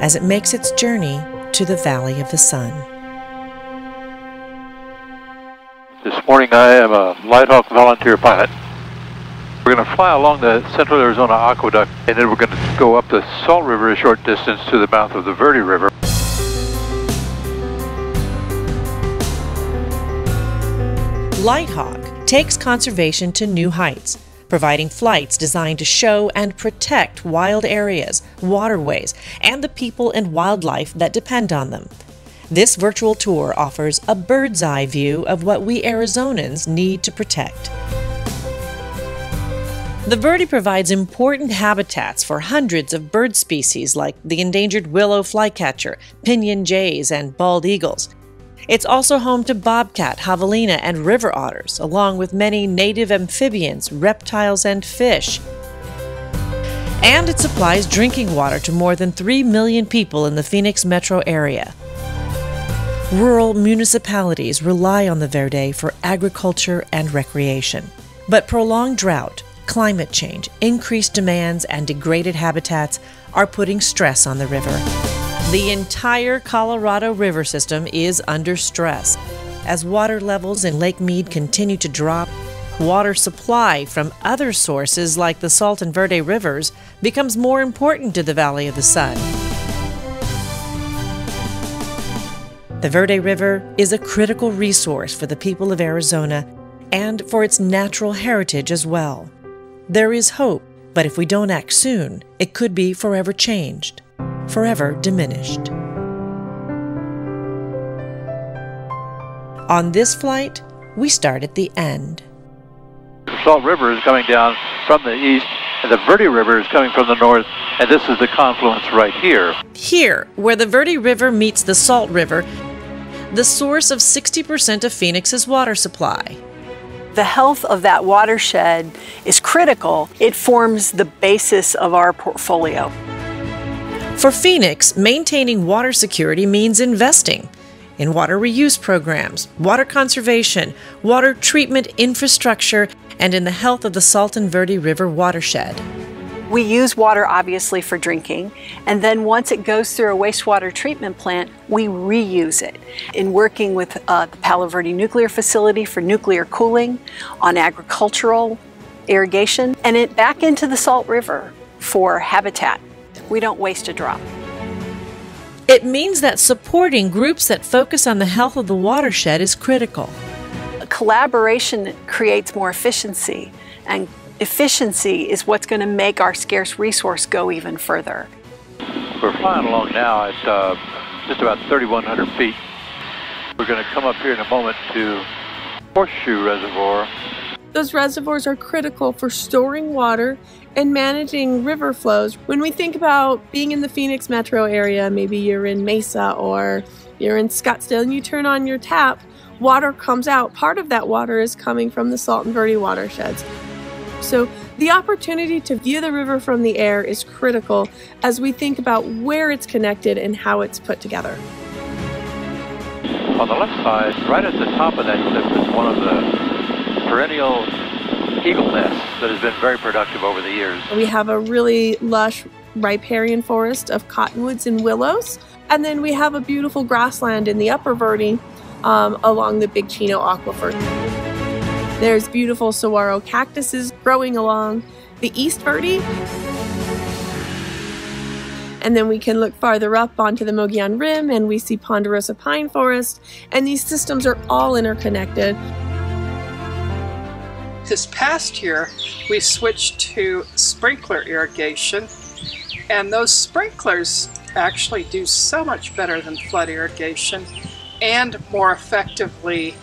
as it makes its journey to the Valley of the Sun. This morning I am a Lighthawk volunteer pilot. We're going to fly along the Central Arizona Aqueduct and then we're going to go up the Salt River a short distance to the mouth of the Verde River. Lighthawk takes conservation to new heights, providing flights designed to show and protect wild areas, waterways, and the people and wildlife that depend on them. This virtual tour offers a bird's eye view of what we Arizonans need to protect. The Verde provides important habitats for hundreds of bird species like the endangered willow flycatcher, pinyon jays, and bald eagles. It's also home to bobcat, javelina, and river otters, along with many native amphibians, reptiles, and fish. And it supplies drinking water to more than 3 million people in the Phoenix metro area. Rural municipalities rely on the Verde for agriculture and recreation. But prolonged drought, climate change, increased demands, and degraded habitats are putting stress on the river. The entire Colorado River system is under stress. As water levels in Lake Mead continue to drop, water supply from other sources like the Salt and Verde rivers becomes more important to the Valley of the Sun. The Verde River is a critical resource for the people of Arizona and for its natural heritage as well. There is hope, but if we don't act soon, it could be forever changed, forever diminished. On this flight, we start at the end. The Salt River is coming down from the east and the Verde River is coming from the north and this is the confluence right here. Here, where the Verde River meets the Salt River, the source of 60% of Phoenix's water supply. The health of that watershed is critical. It forms the basis of our portfolio. For Phoenix, maintaining water security means investing in water reuse programs, water conservation, water treatment infrastructure, and in the health of the Salt and Verde River watershed. We use water obviously for drinking, and then once it goes through a wastewater treatment plant, we reuse it. In working with uh, the Palo Verde Nuclear Facility for nuclear cooling, on agricultural irrigation, and it back into the Salt River for habitat. We don't waste a drop. It means that supporting groups that focus on the health of the watershed is critical. Collaboration creates more efficiency, and efficiency is what's going to make our scarce resource go even further. We're flying along now at uh, just about 3,100 feet. We're going to come up here in a moment to Horseshoe Reservoir. Those reservoirs are critical for storing water and managing river flows. When we think about being in the Phoenix metro area, maybe you're in Mesa or you're in Scottsdale and you turn on your tap, water comes out. Part of that water is coming from the Salt and Verde watersheds. So the opportunity to view the river from the air is critical as we think about where it's connected and how it's put together. On the left side, right at the top of that cliff is one of the perennial eagle nest that has been very productive over the years. We have a really lush riparian forest of cottonwoods and willows. And then we have a beautiful grassland in the upper Verde um, along the Big Chino Aquifer. There's beautiful saguaro cactuses growing along the East Verde. And then we can look farther up onto the Mogollon Rim and we see Ponderosa Pine Forest. And these systems are all interconnected. This past year, we switched to sprinkler irrigation, and those sprinklers actually do so much better than flood irrigation and more effectively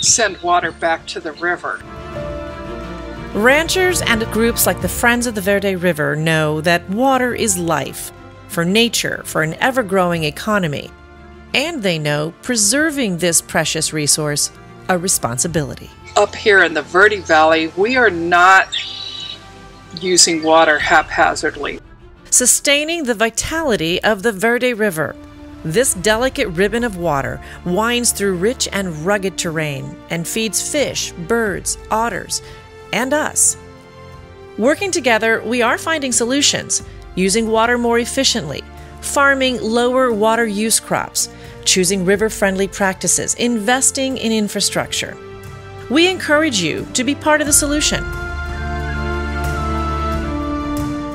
send water back to the river. Ranchers and groups like the Friends of the Verde River know that water is life. for nature, for an ever growing economy. And they know preserving this precious resource a responsibility. Up here in the Verde Valley, we are not using water haphazardly. Sustaining the vitality of the Verde River. This delicate ribbon of water winds through rich and rugged terrain and feeds fish, birds, otters, and us. Working together, we are finding solutions, using water more efficiently, farming lower water use crops, choosing river friendly practices, investing in infrastructure. We encourage you to be part of the solution.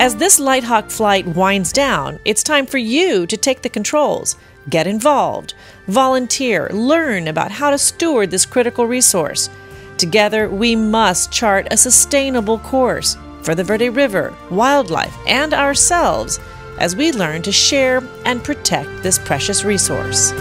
As this Lighthawk flight winds down, it's time for you to take the controls, get involved, volunteer, learn about how to steward this critical resource. Together, we must chart a sustainable course for the Verde River, wildlife, and ourselves as we learn to share and protect this precious resource.